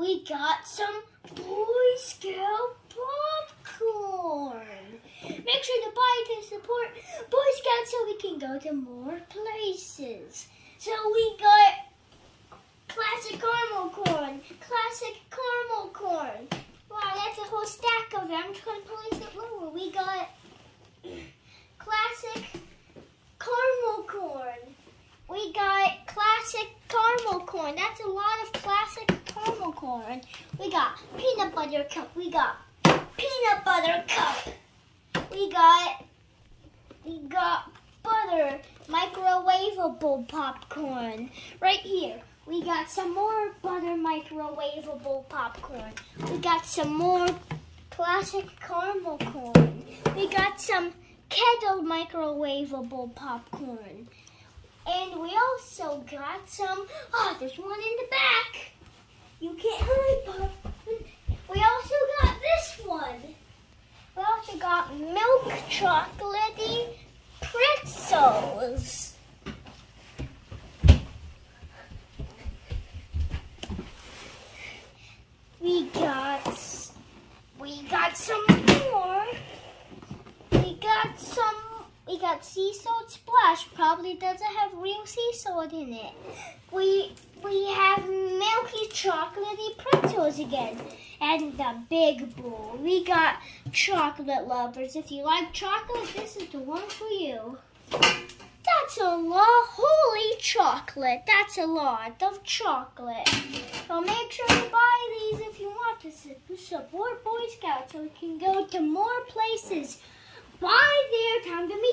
we got some Boy Scout popcorn. Make sure to buy to support Boy Scouts so we can go to more places. So we got classic caramel corn, classic caramel corn. Wow, that's a whole stack of them. I'm just to place it lower. We got classic caramel corn. We got classic caramel corn. That's a lot of corn. We got peanut butter cup. We got peanut butter cup. We got we got butter microwavable popcorn right here. We got some more butter microwavable popcorn. We got some more classic caramel corn. We got some kettle microwavable popcorn. And we also got some, oh, there's one in the back. You can't hurry, Bob. We also got this one. We also got milk chocolatey pretzels. We got, we got some more. We got some got sea salt splash. Probably doesn't have real sea salt in it. We we have milky chocolatey pretzels again. And the big bowl. We got chocolate lovers. If you like chocolate, this is the one for you. That's a lot. Holy chocolate. That's a lot of chocolate. So make sure to buy these if you want to support Boy Scouts so we can go to more places. Bye there. Time to meet.